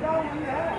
जाओ मंदिर है